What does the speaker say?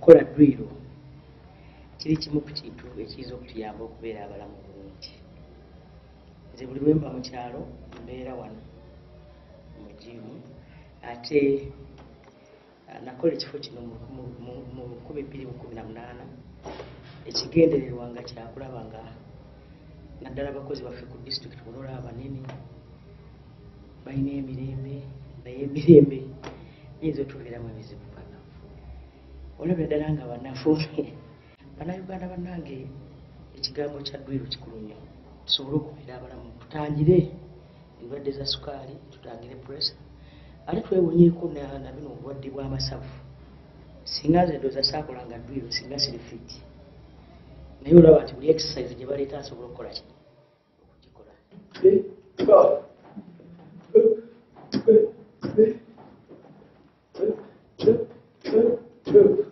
okukola dwiro kiri kimu ku kintu ekiyinza okutuyamba okubeera abalamu bulungi. Nze buli lwe mba mu kyalo mbeera wano mu jimu ate ah, nakola ekifo kino mu- nkumi bbiri mu kumi na munaana ekigendererwa nga kyakulaba nga naddala abakozi baffe ku disitulikiti ololaba banene balina emirembe naye emirembe yinza otubeeramu ebizibu paka olabira ddala nga banafu bannayuganda bannange ekigambo kya dwiru kikulu nnyo. Tusobole okubeera abalamu tutangire endwadde za sukaali tutangire puresa ate twewonyeeko na na bino obulwadde bw'amasavu. Singa nze ndooza saakolanga dwiru singa siri fiti naye olaba nti buli exercise gye baleeta asobola okukola ki? Okugikola. Two.